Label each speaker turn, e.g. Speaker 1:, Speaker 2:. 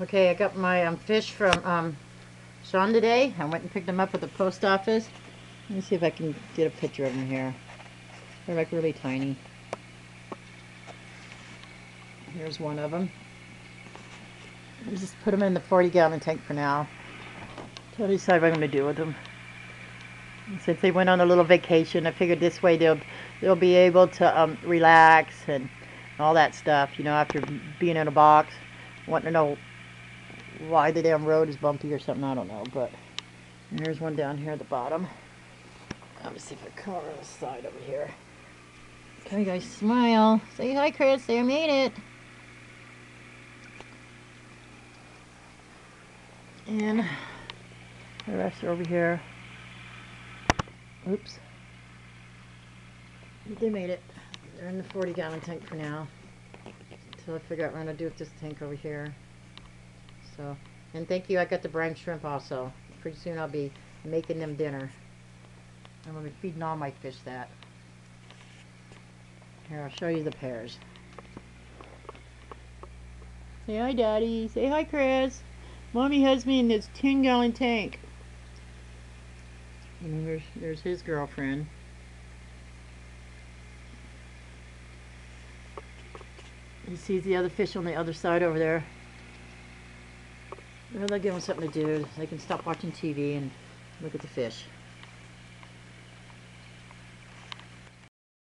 Speaker 1: Okay, I got my um, fish from um, Sean today. I went and picked them up at the post office. Let me see if I can get a picture of them here. They're like really tiny. Here's one of them. Just put them in the 40 gallon tank for now. Till I decide what I'm going to do with them. Since they went on a little vacation, I figured this way they'll they'll be able to um, relax and all that stuff. You know, after being in a box, wanting to know why the damn road is bumpy or something. I don't know, but there's one down here at the bottom. Let me see if I come over the side over here. Come you guys smile. Say hi, Chris. I made it. And the rest are over here. Oops. They made it. They're in the 40 gallon tank for now. Until I figure out what I'm going to do with this tank over here. So, and thank you. I got the brine shrimp also. Pretty soon I'll be making them dinner. I'm going to be feeding all my fish that. Here, I'll show you the pairs. Say hi, Daddy. Say hi, Chris. Mommy has me in this 10 gallon tank. And there's, there's his girlfriend. He sees the other fish on the other side over there. Well, they'll give them something to do. They can stop watching TV and look at the fish.